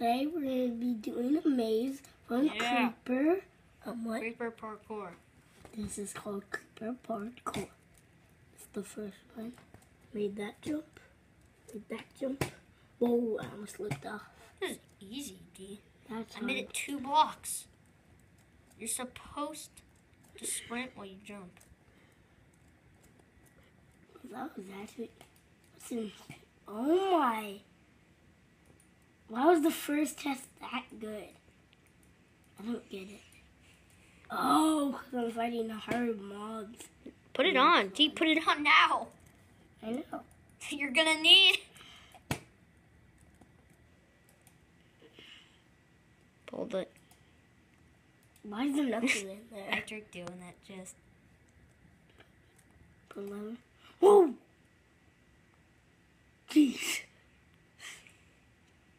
Today we're going to be doing a maze from Yeah. Creeper. Um, what? Creeper parkour. This is called Creeper Parkour. It's the first one. Made that jump. Made that jump. Whoa, I almost slipped off. This is easy, D. That's I made it two blocks. You're supposed to sprint while you jump. That was actually. Oh my. Why was the first test that good? I don't get it. Oh, 'cause I'm fighting the hard mobs. Put it on, D. Put it on now. I know. You're gonna need. Pull the Why is there nothing in there? electric doing that just. Lever. Whoa! Jeez.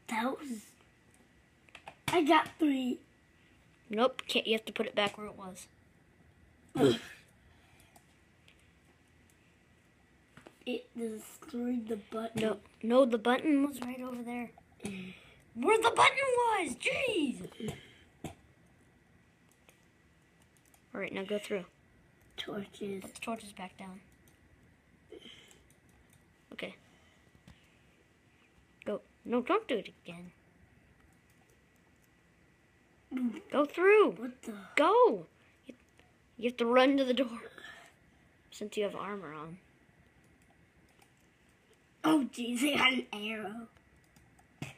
That was. I got three. Nope, can't. You have to put it back where it was. It destroyed the button. No, no, the button was right over there. Mm. Where the button was, jeez. All right, now go through. Torches. Put the torches back down. Okay. Go. No, don't do it again. Go through. What the? Go. You have to run to the door. Since you have armor on. Oh, jeez, I got an arrow.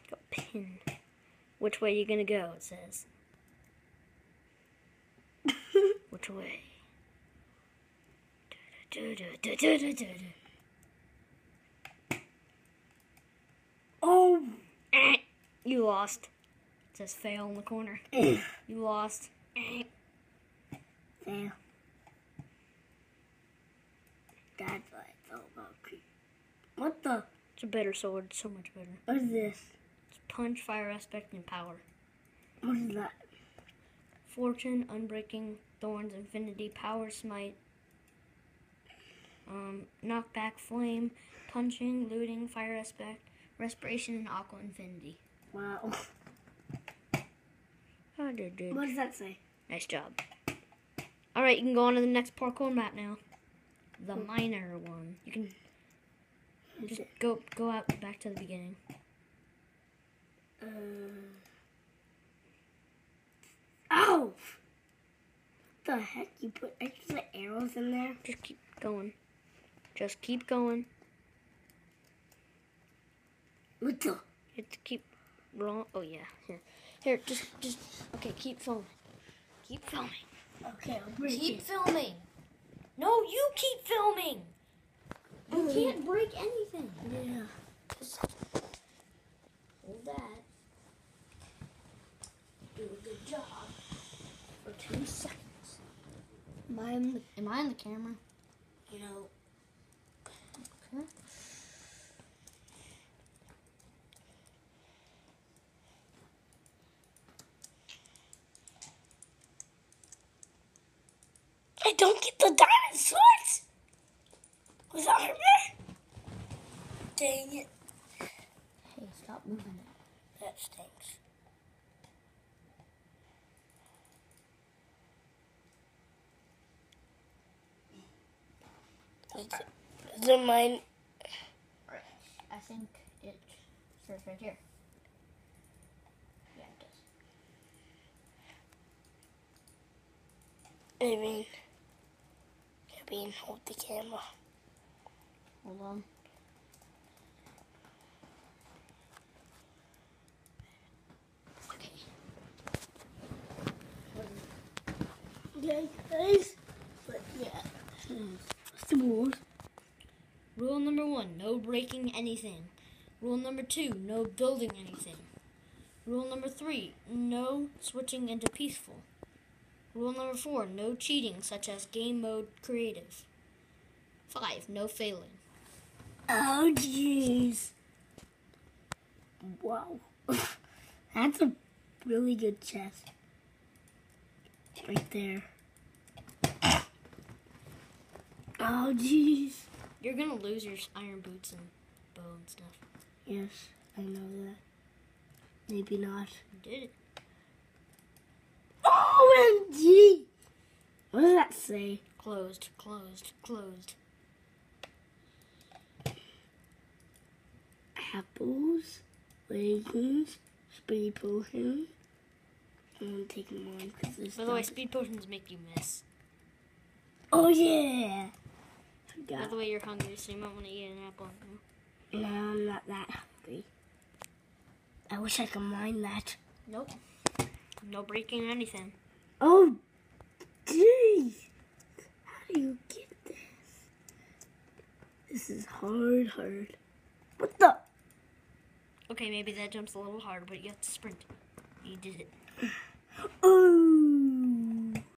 Go pin. Which way are you gonna go? It says. Which way? oh! Eh, You lost. It says fail in the corner. You lost. Fail. That's what it's all about. What the? It's a better sword, so much better. What is this? It's punch, fire aspect, and power. What is that? Fortune, unbreaking, thorns, infinity, power, smite, um, knockback, flame, punching, looting, fire aspect, respiration, and aqua infinity. Wow. Dude. What does that say? Nice job. All right, you can go on to the next parkour map now. The miner one. You can just go go out back to the beginning. Uh... Oh! What the heck? You put extra arrows in there? Just keep going. Just keep going. What the? You have to keep wrong. Oh yeah, here, here. Just just okay. Keep filming. Keep filming. Okay, I'll break Keep it. filming. No, you keep filming. You mm. can't break anything. Yeah. Just hold that. Do a good job for two seconds. Am I in the, am I in the camera? You know, Okay. I don't get the diamond swords with armor. Dang it. Hey, stop moving it. That stinks. Is it, mine? I think it starts right here. Yeah, it does. I mean, Hold the camera. Hold on. Okay. Okay, guys. But yeah, the rules? Rule number one, no breaking anything. Rule number two, no building anything. Rule number three, no switching into peaceful. Rule number four, no cheating, such as game mode creative. Five, no failing. Oh, jeez. Wow. That's a really good chest. Right there. Oh, jeez. You're gonna lose your iron boots and bow and stuff. Yes, I know that. Maybe not. You did it. OMG! What does that say? Closed, closed, closed. Apples, leggings, speed potion. I'm gonna take them on because this. By the way, speed potions make you miss. Oh yeah. By Forgot. the way, you're hungry, so you might want to eat an apple. no? No, I'm not that hungry. I wish I could mine that. Nope. No breaking anything. Oh, jeez. How do you get this? This is hard, hard. What the? Okay, maybe that jump's a little hard, but you have to sprint. You did it. Oh,